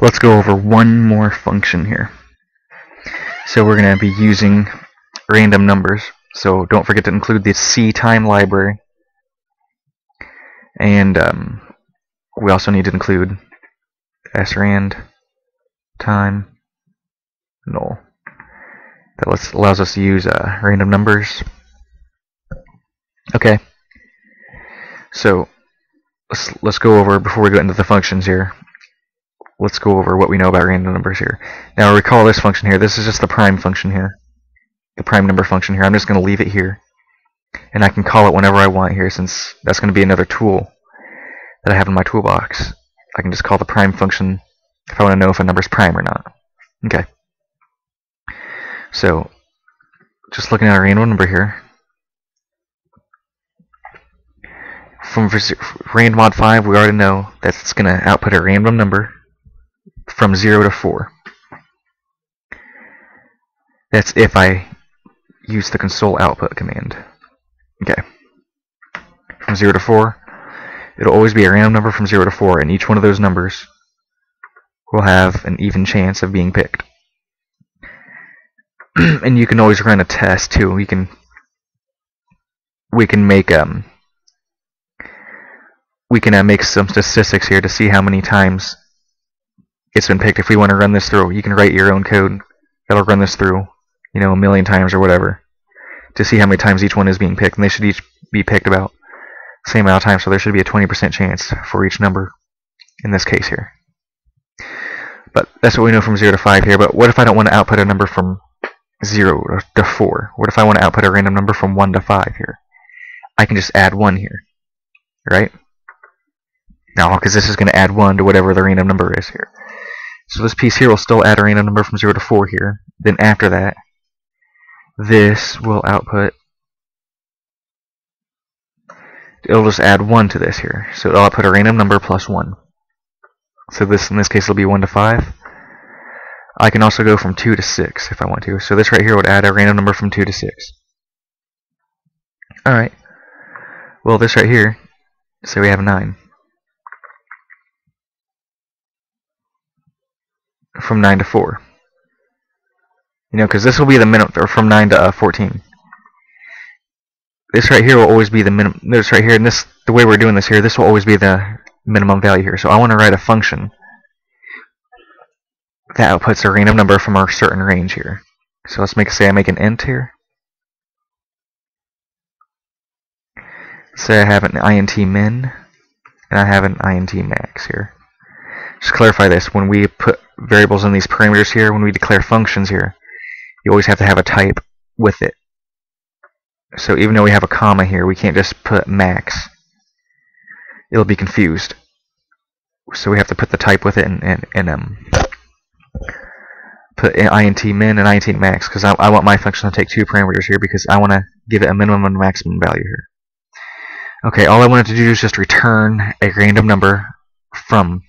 let's go over one more function here. So we're going to be using random numbers. So don't forget to include the C time library. And um, we also need to include srand time null. That lets, allows us to use uh, random numbers. Okay. So let's let's go over before we go into the functions here. Let's go over what we know about random numbers here. Now recall this function here. This is just the prime function here. The prime number function here. I'm just going to leave it here. And I can call it whenever I want here since that's going to be another tool that I have in my toolbox. I can just call the prime function if I want to know if a number is prime or not. Okay. So, just looking at a random number here. From rand mod 5, we already know that it's going to output a random number from 0 to 4. That's if I use the console output command. Okay. From 0 to 4, it'll always be a random number from 0 to 4, and each one of those numbers will have an even chance of being picked. and you can always run a test too. We can we can make um we can uh, make some statistics here to see how many times it's been picked. If we want to run this through, you can write your own code that'll run this through, you know, a million times or whatever, to see how many times each one is being picked. And they should each be picked about the same amount of time, so there should be a 20% chance for each number in this case here. But that's what we know from 0 to 5 here. But what if I don't want to output a number from 0 to 4? What if I want to output a random number from 1 to 5 here? I can just add 1 here, right? Now, because this is going to add 1 to whatever the random number is here. So this piece here will still add a random number from 0 to 4 here. Then after that, this will output it'll just add 1 to this here. So it'll output a random number plus 1. So this in this case will be 1 to 5. I can also go from 2 to 6 if I want to. So this right here would add a random number from 2 to 6. Alright. Well, this right here, so we have 9. From 9 to 4. You know, because this will be the minimum, or from 9 to uh, 14. This right here will always be the minimum, this right here, and this, the way we're doing this here, this will always be the minimum value here. So I want to write a function that outputs a random number from a certain range here. So let's make say I make an int here. Say I have an int min and I have an int max here. Just clarify this, when we put variables in these parameters here, when we declare functions here, you always have to have a type with it. So even though we have a comma here, we can't just put max it'll be confused. So we have to put the type with it and, and, and um, put int min and int max because I, I want my function to take two parameters here because I want to give it a minimum and maximum value here. Okay, all I wanted to do is just return a random number from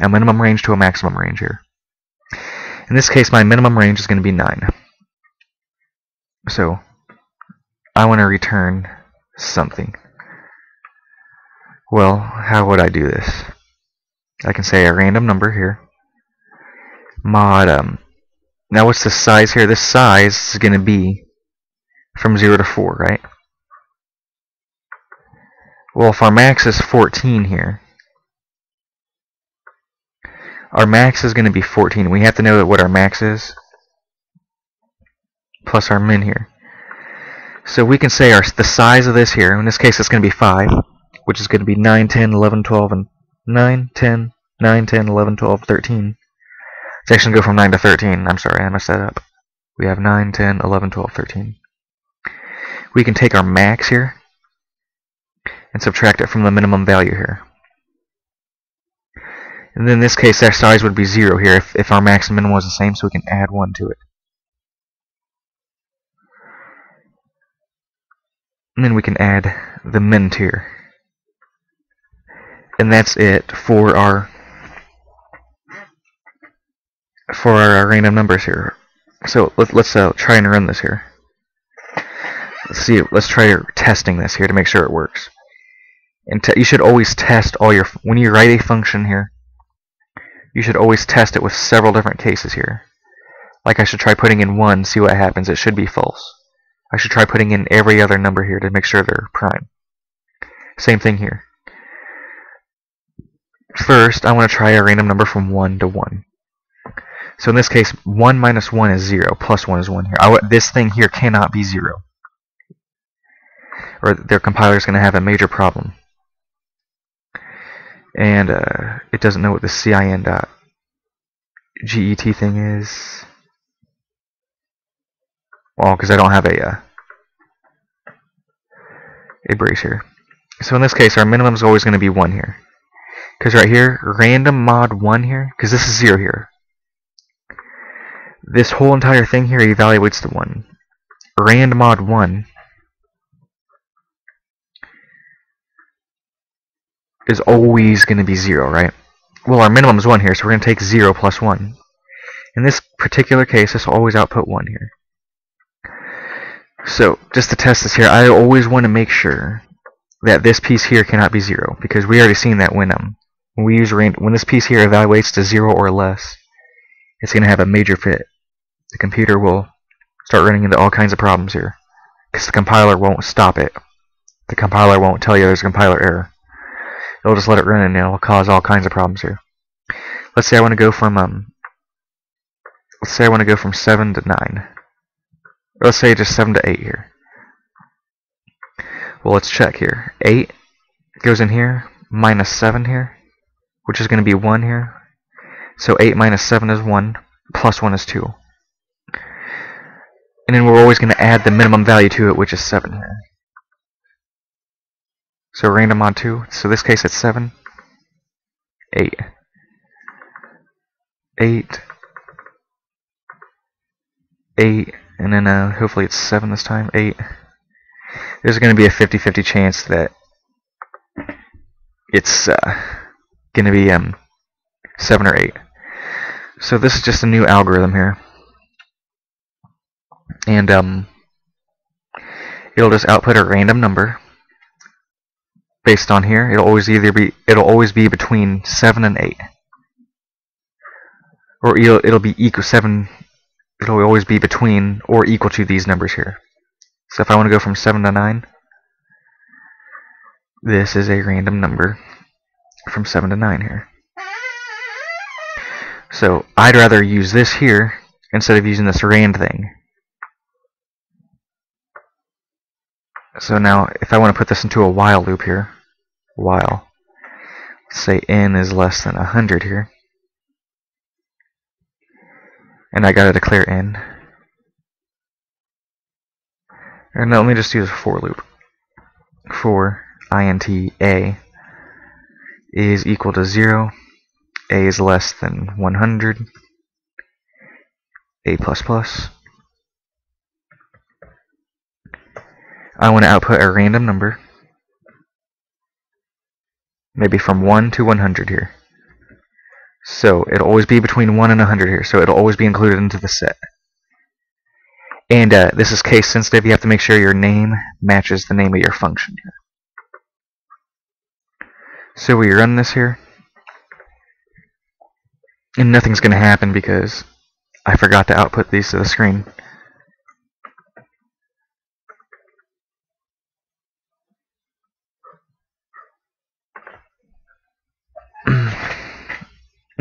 a minimum range to a maximum range here. In this case, my minimum range is going to be 9. So, I want to return something. Well, how would I do this? I can say a random number here. Mod, um, now what's the size here? This size is going to be from 0 to 4, right? Well, if our max is 14 here, our max is going to be 14. We have to know what our max is, plus our min here. So we can say our the size of this here, in this case it's going to be 5, which is going to be 9, 10, 11, 12, and 9, 10, 9, 10, 11, 12, 13. It's actually going to go from 9 to 13. I'm sorry, I messed that up. We have 9, 10, 11, 12, 13. We can take our max here and subtract it from the minimum value here. And then in this case, our size would be 0 here if, if our max and minimum was the same, so we can add 1 to it. And then we can add the min tier and that's it for our for our random numbers here. So let, let's uh, try and run this here. Let's see. Let's try testing this here to make sure it works. And you should always test all your when you write a function here. You should always test it with several different cases here. Like I should try putting in 1, see what happens. It should be false. I should try putting in every other number here to make sure they're prime. Same thing here. First, I want to try a random number from 1 to 1. So in this case, 1 minus 1 is 0, plus 1 is 1 here. this thing here cannot be 0. Or their compiler is going to have a major problem. And uh, it doesn't know what the CIN.get thing is. Well, because I don't have a, uh, a brace here. So in this case, our minimum is always going to be 1 here. Because right here, random mod 1 here, because this is 0 here. This whole entire thing here evaluates the 1. Rand mod 1 is always going to be 0, right? Well, our minimum is 1 here, so we're going to take 0 plus 1. In this particular case, this will always output 1 here. So, just to test this here, I always want to make sure that this piece here cannot be 0, because we already seen that when um, when we use range, when this piece here evaluates to 0 or less, it's going to have a major fit. The computer will start running into all kinds of problems here, because the compiler won't stop it. The compiler won't tell you there's a compiler error. It'll just let it run and it'll cause all kinds of problems here. Let's say I want to go from um, let's say I want to go from 7 to 9. Let's say just 7 to 8 here. Well, let's check here. 8 goes in here, minus 7 here which is going to be 1 here. So 8 minus 7 is 1, plus 1 is 2. And then we're always going to add the minimum value to it, which is 7 here. So random on 2, so this case it's 7, 8, 8, 8, and then uh, hopefully it's 7 this time, 8. There's going to be a 50-50 chance that it's uh, going to be um, 7 or 8. So this is just a new algorithm here. And um, it'll just output a random number based on here. It'll always either be it'll always be between 7 and 8. Or it'll, it'll be equal 7 it'll always be between or equal to these numbers here. So if I want to go from 7 to 9, this is a random number from 7 to 9 here. So I'd rather use this here instead of using this rand thing. So now if I want to put this into a while loop here, while, say n is less than 100 here, and I gotta declare n. And now let me just use a for loop. For int a is equal to 0, a is less than 100, a plus plus. I want to output a random number, maybe from 1 to 100 here. So it'll always be between 1 and 100 here, so it'll always be included into the set. And uh, this is case sensitive, you have to make sure your name matches the name of your function here. So we run this here. And nothing's going to happen because I forgot to output these to the screen.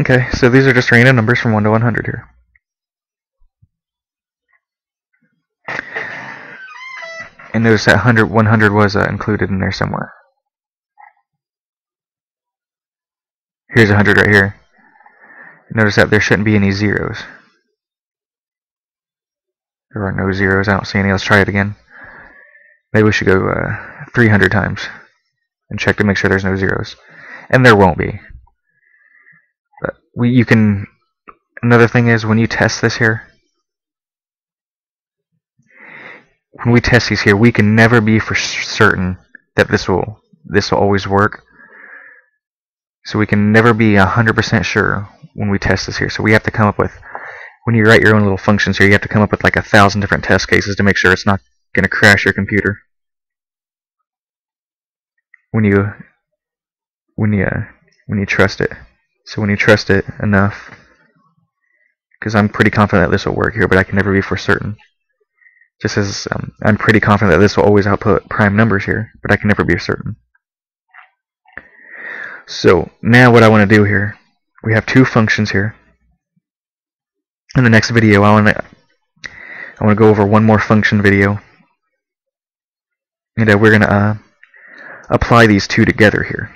Okay, so these are just random numbers from 1 to 100 here. And notice that 100, 100 was uh, included in there somewhere. Here's 100 right here. Notice that there shouldn't be any zeros. There are no zeros. I don't see any. Let's try it again. Maybe we should go uh, 300 times and check to make sure there's no zeros. And there won't be. We, you can. Another thing is when you test this here, when we test these here, we can never be for certain that this will this will always work so we can never be 100% sure when we test this here. So we have to come up with, when you write your own little functions here, you have to come up with like a thousand different test cases to make sure it's not going to crash your computer. When you, when you, uh, when you trust it. So when you trust it enough, because I'm pretty confident that this will work here, but I can never be for certain. Just as um, I'm pretty confident that this will always output prime numbers here, but I can never be certain. So now what I want to do here, we have two functions here. In the next video, I want to I want to go over one more function video, and uh, we're going to uh, apply these two together here.